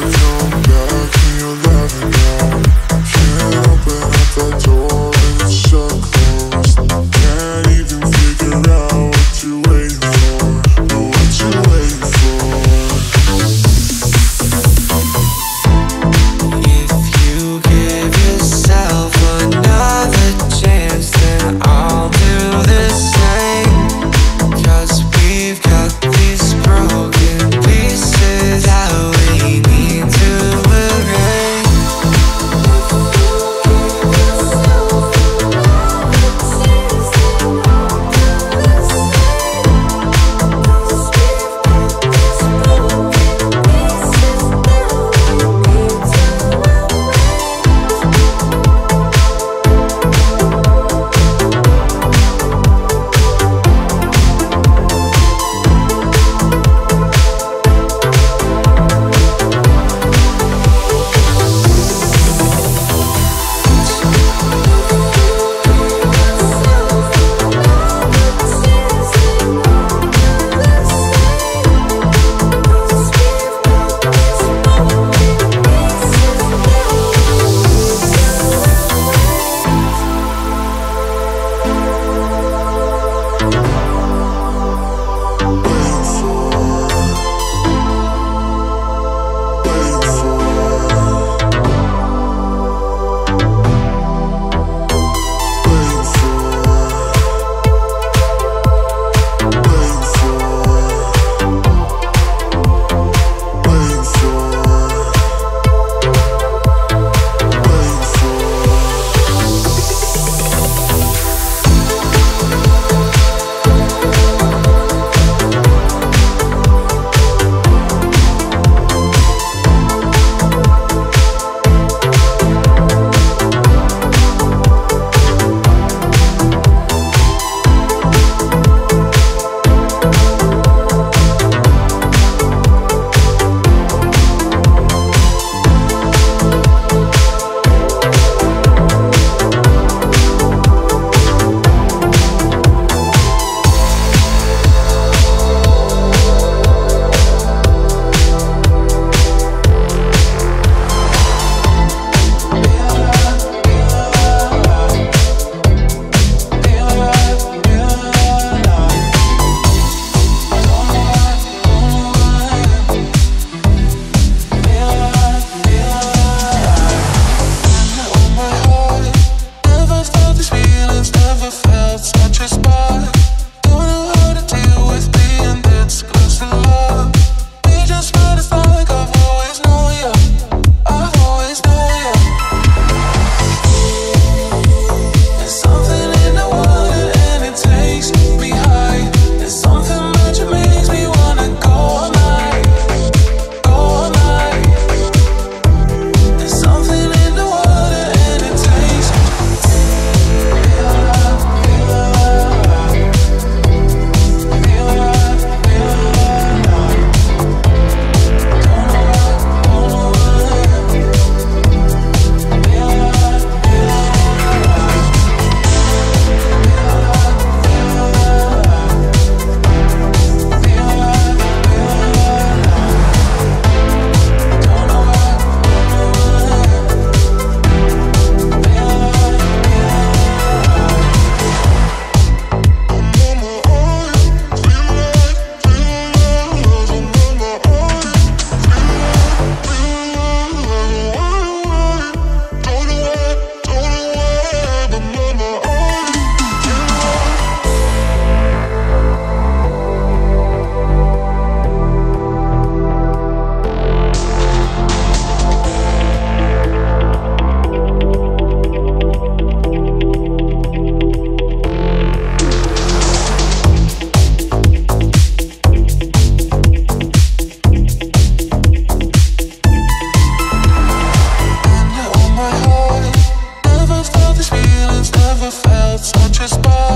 Back, feel loving now? Can't open up that door?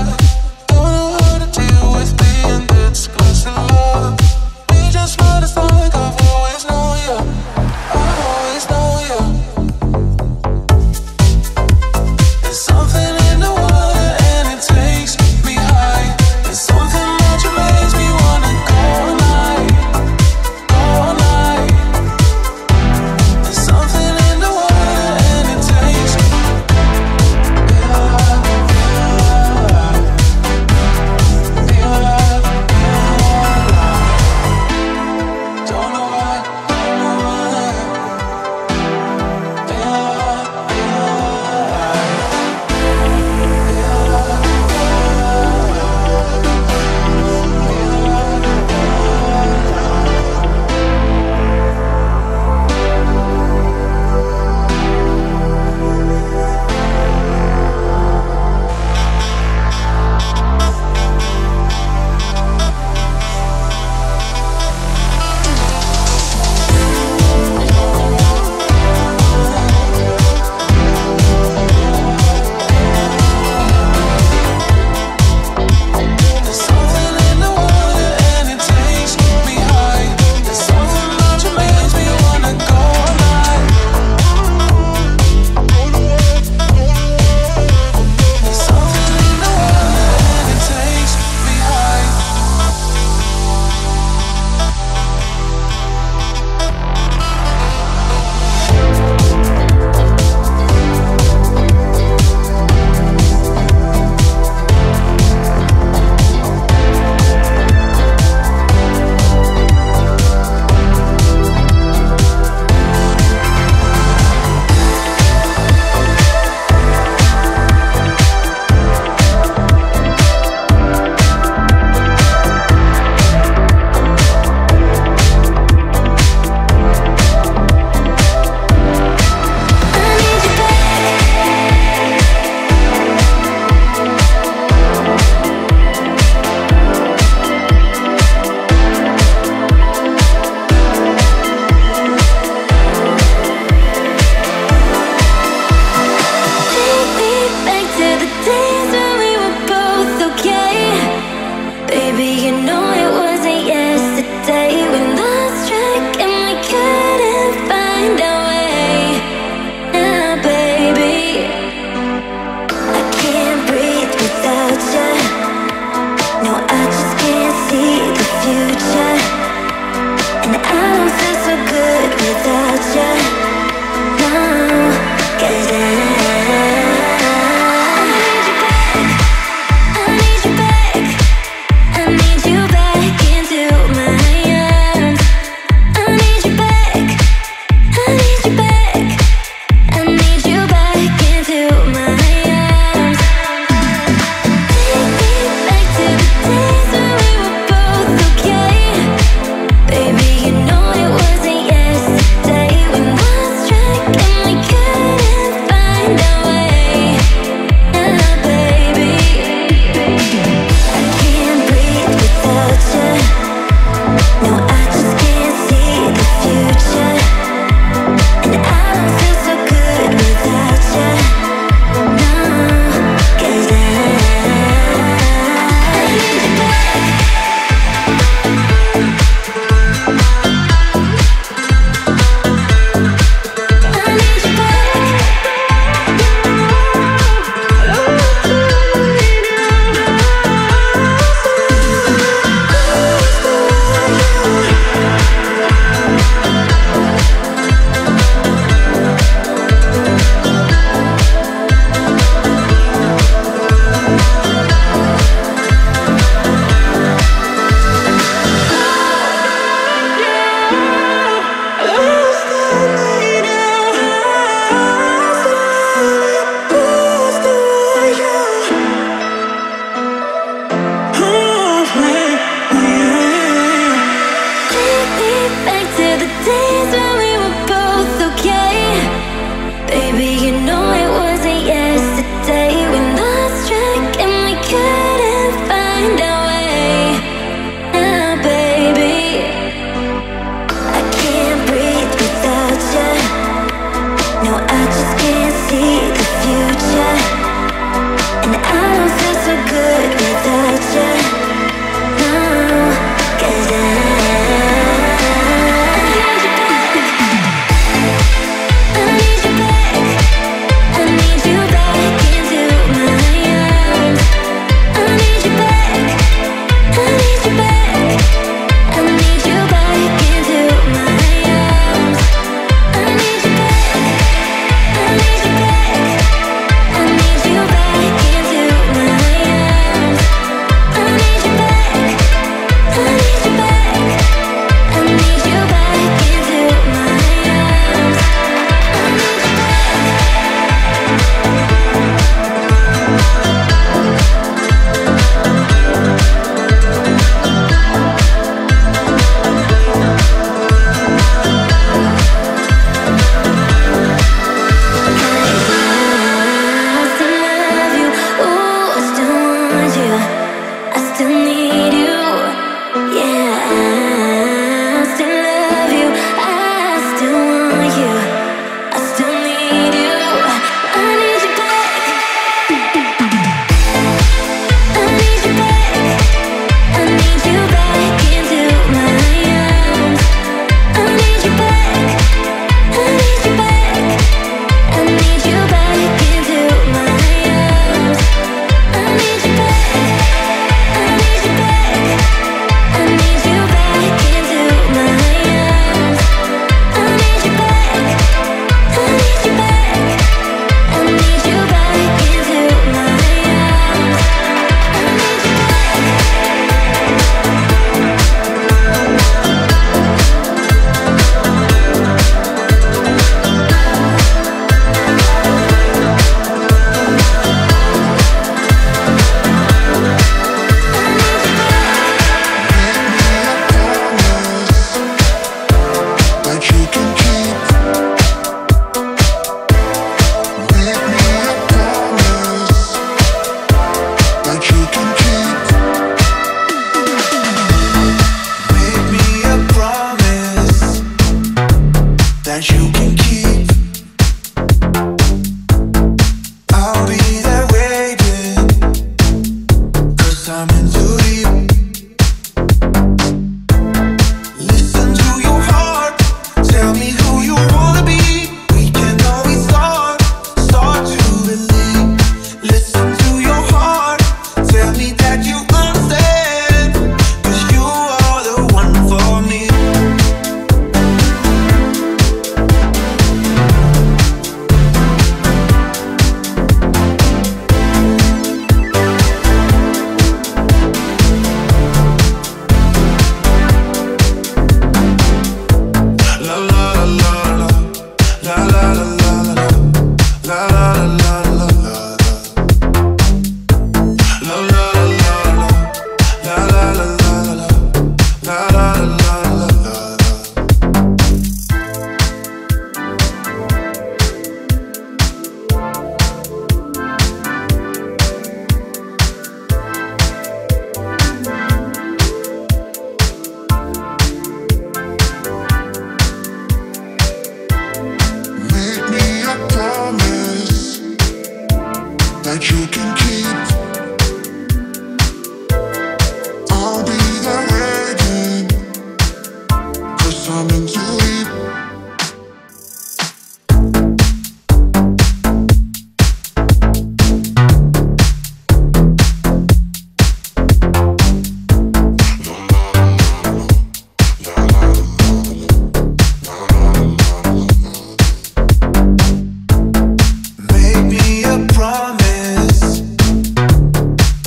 love.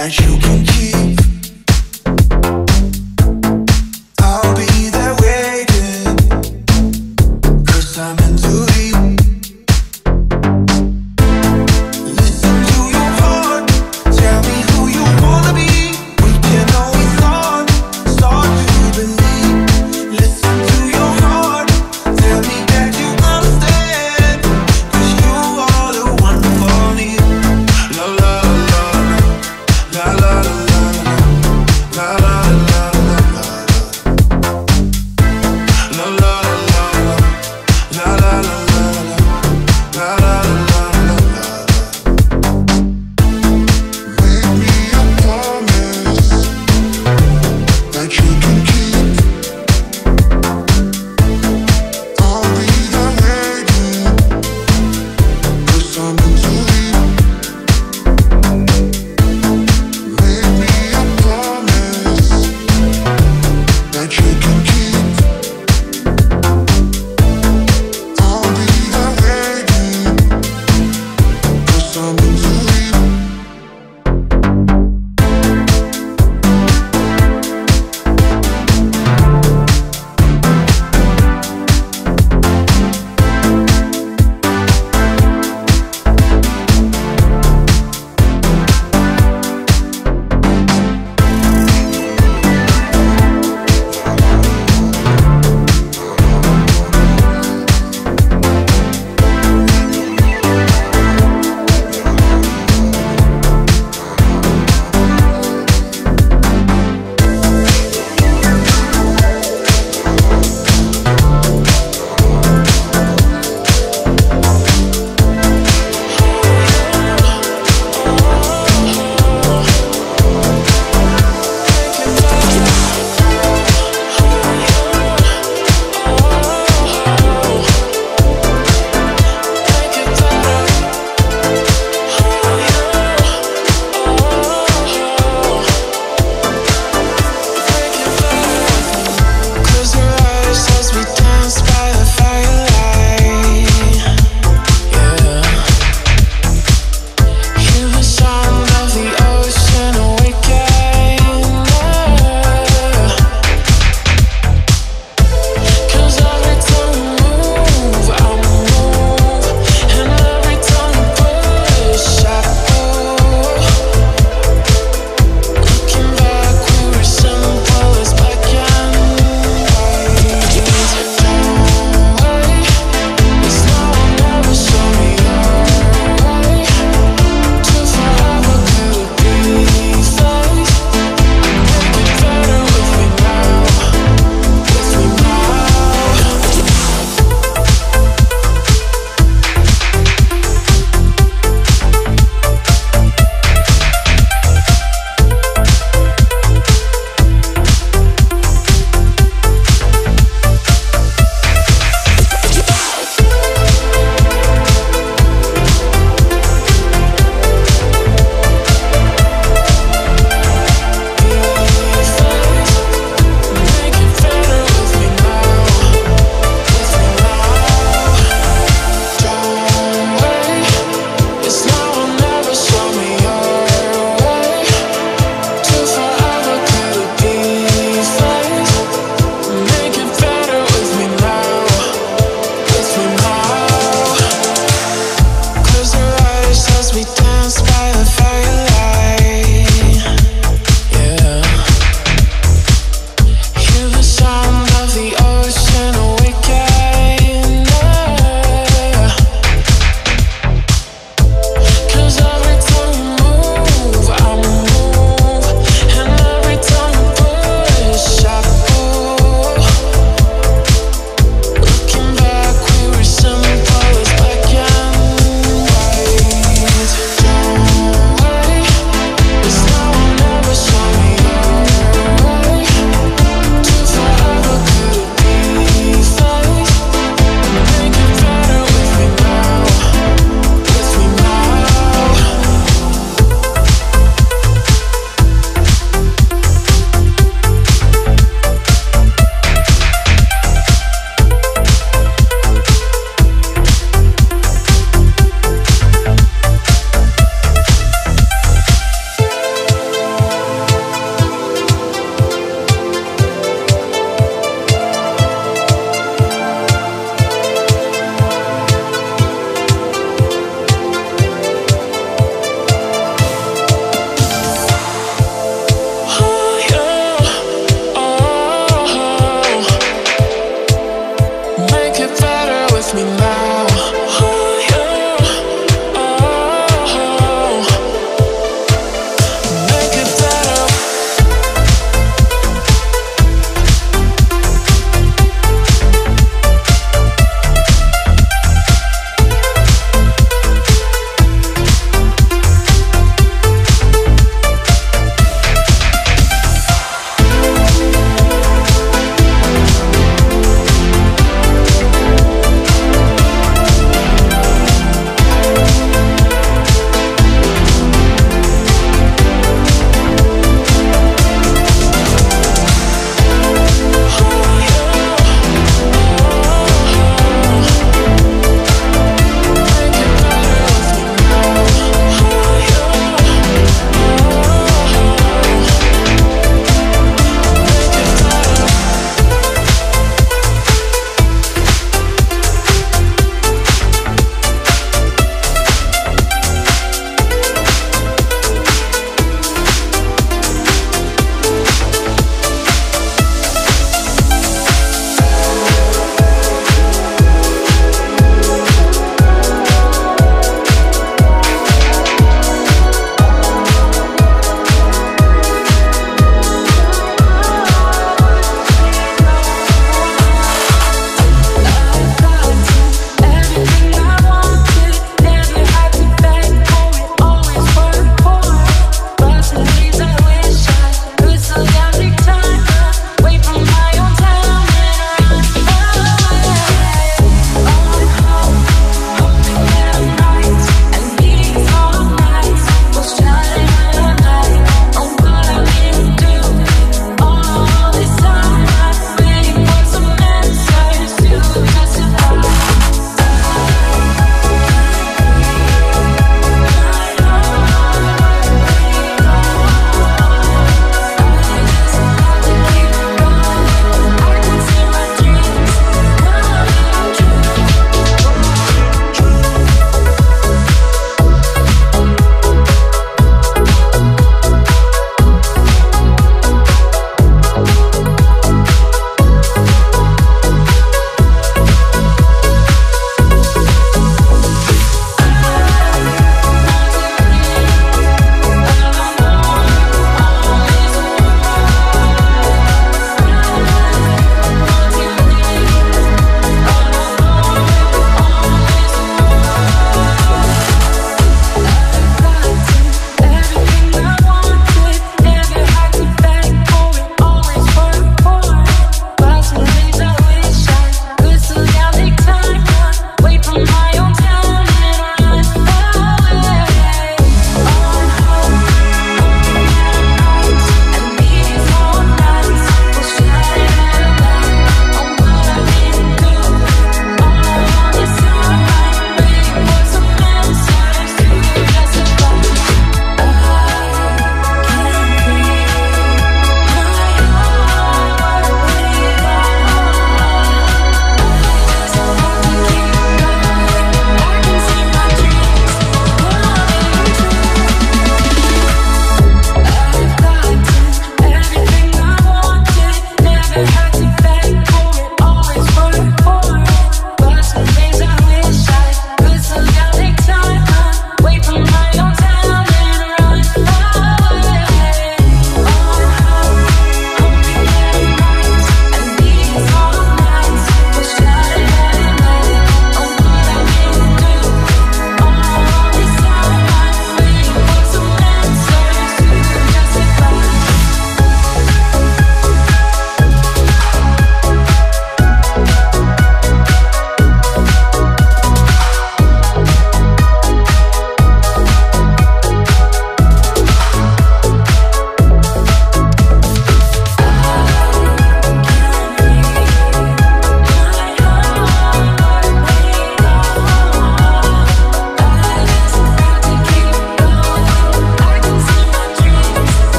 That you can keep.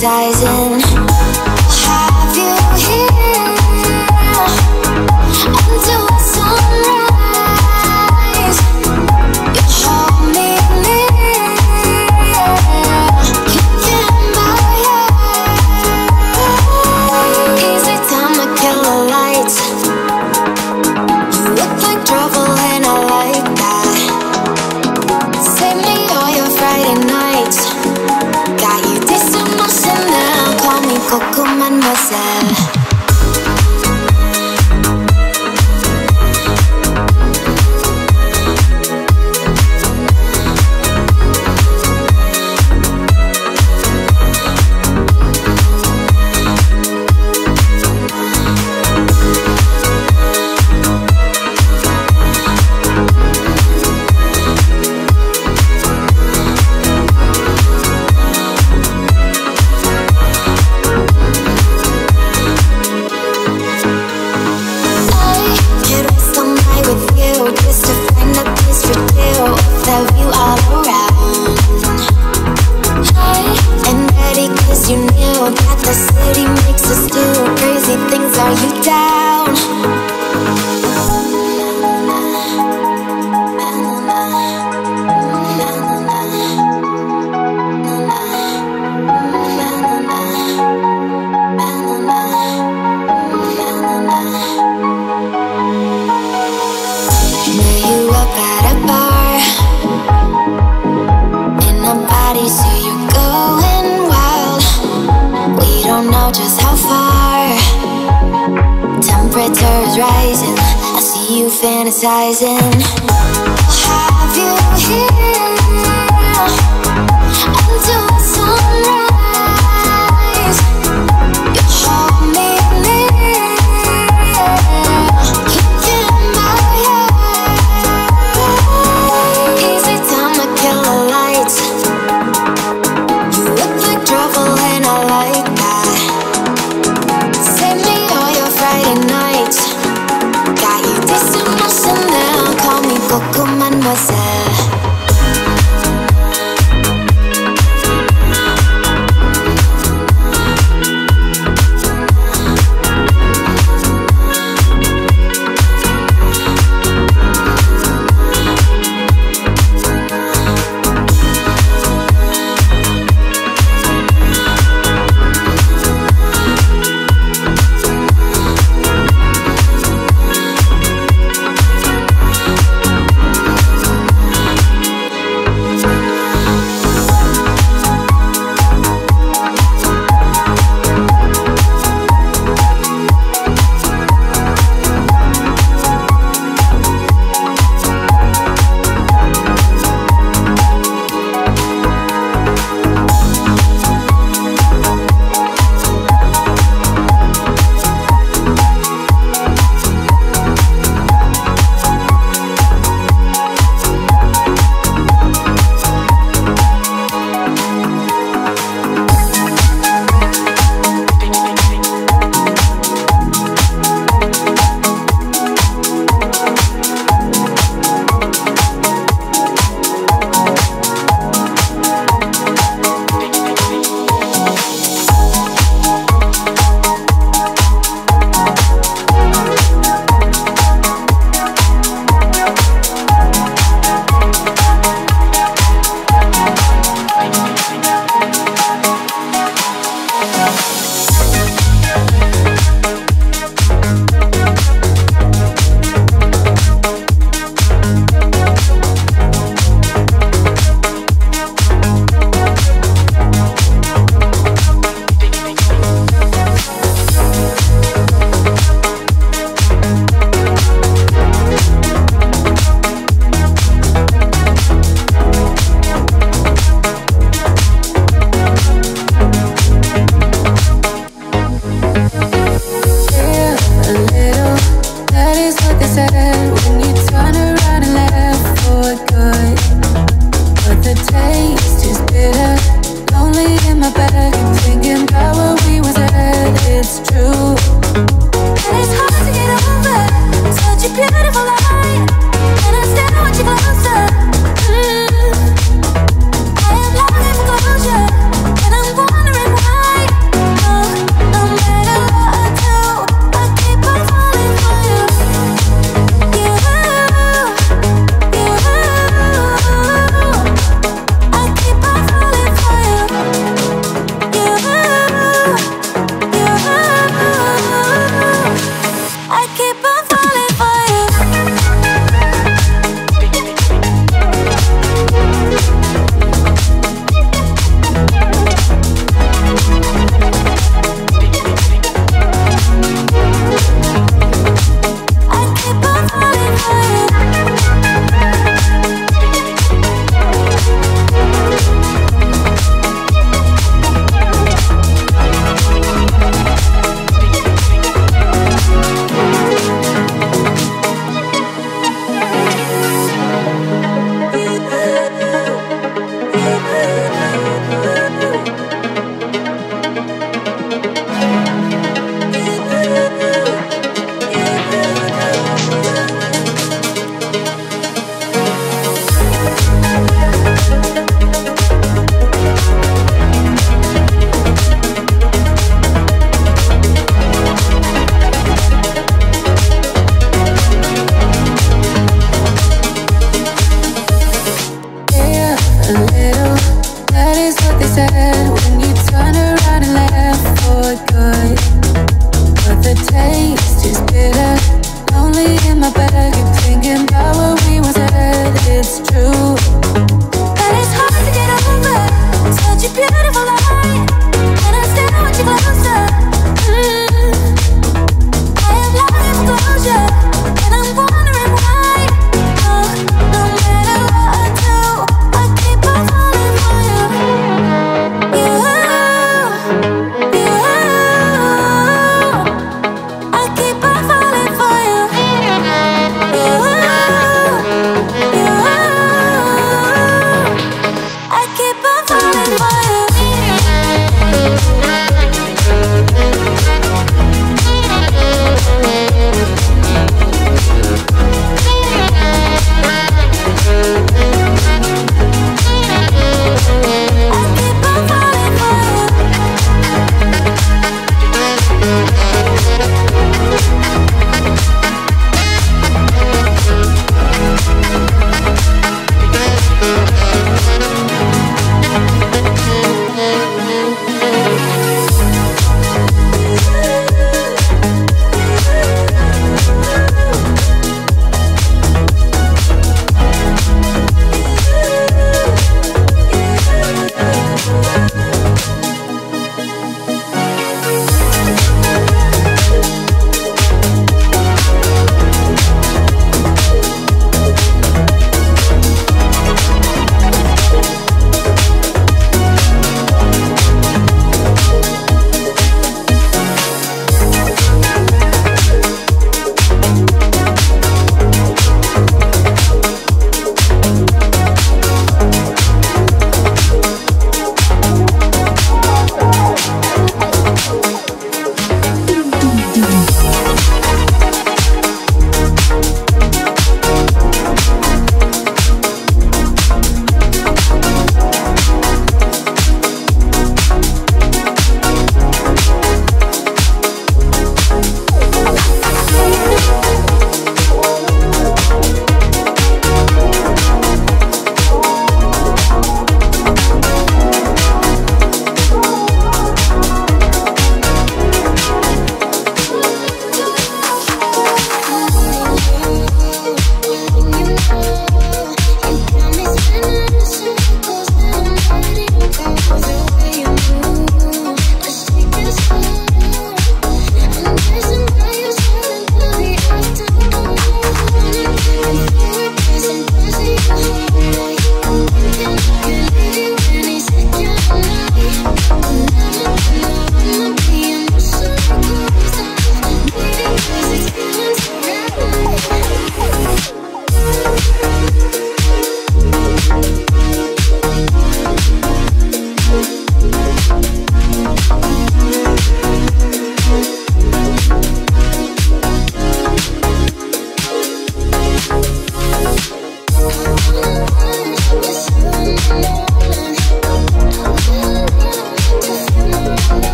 sizes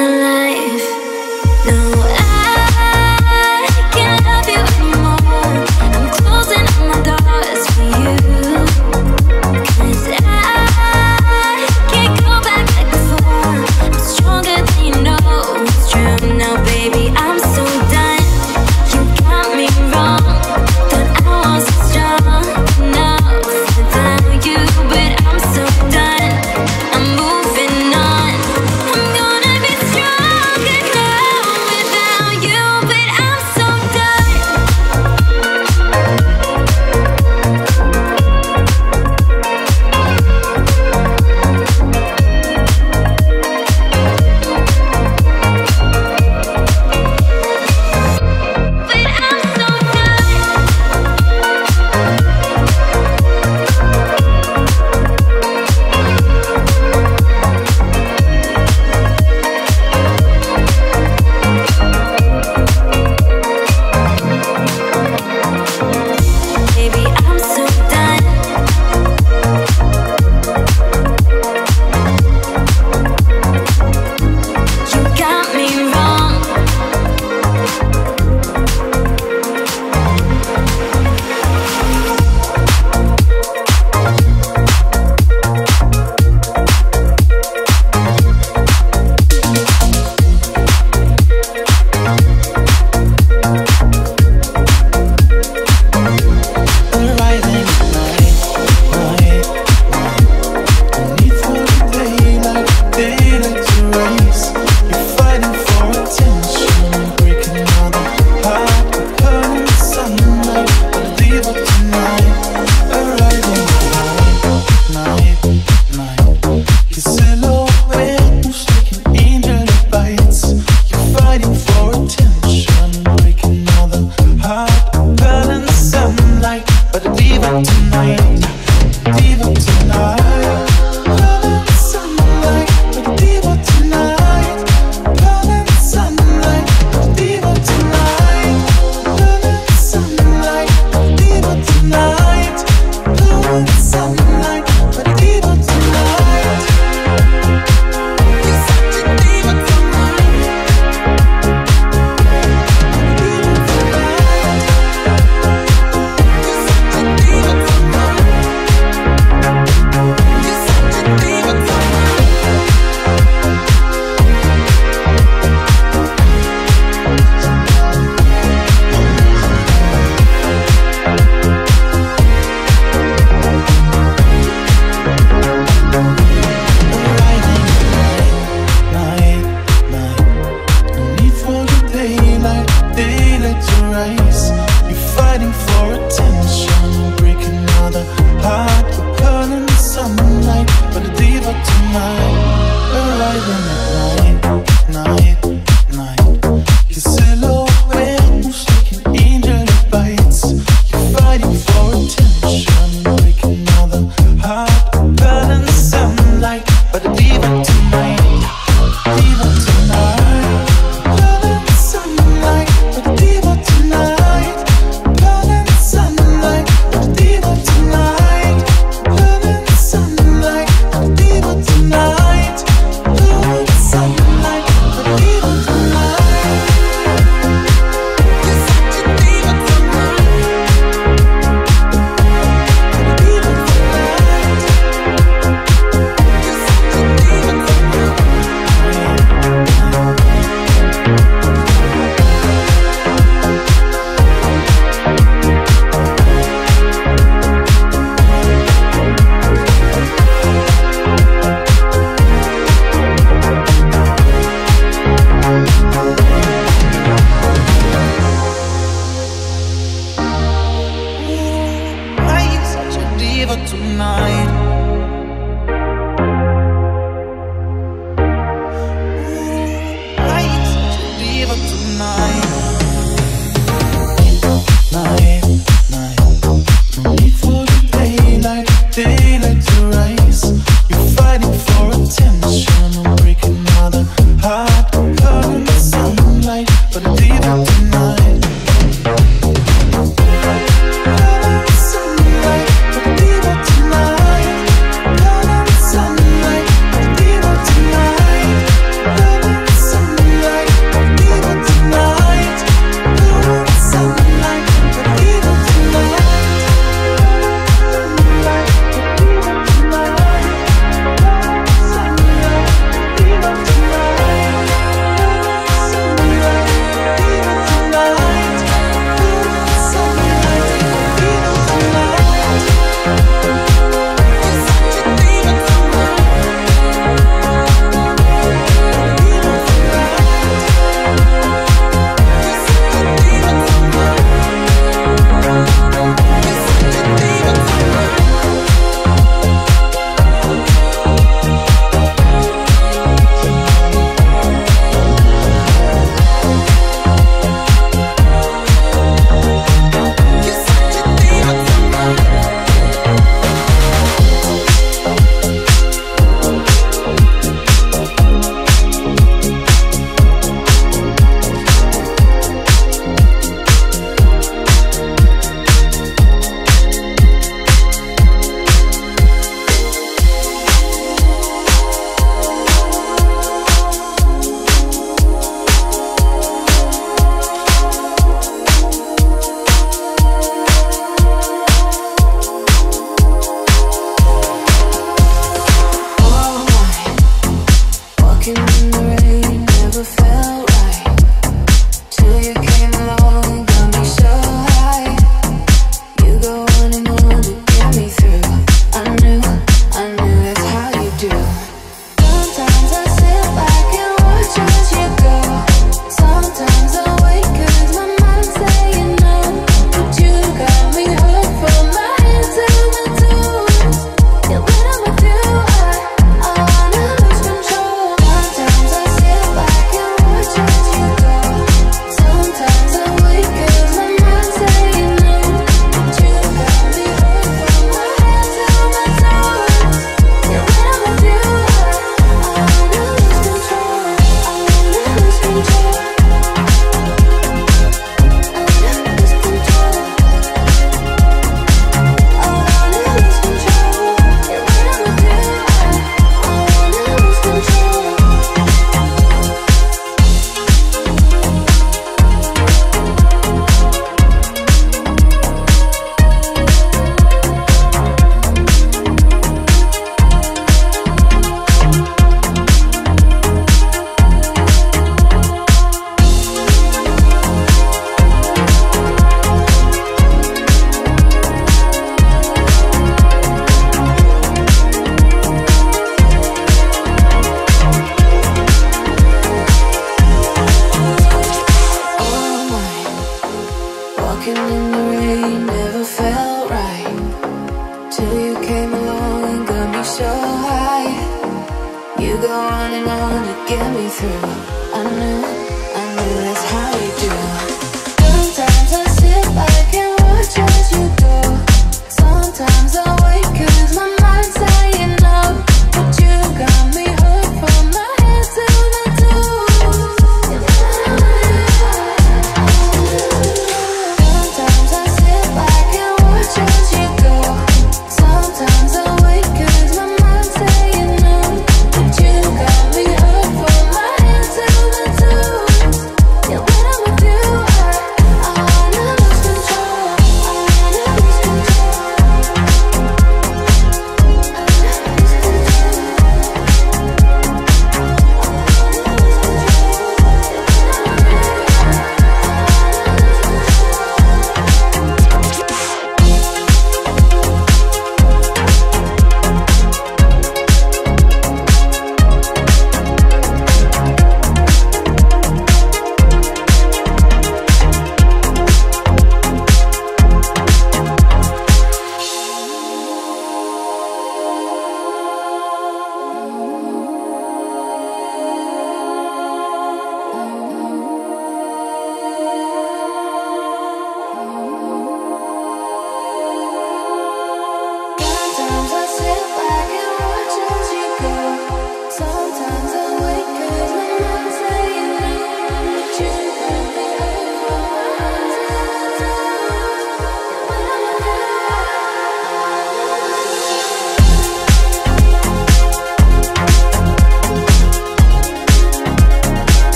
sunlight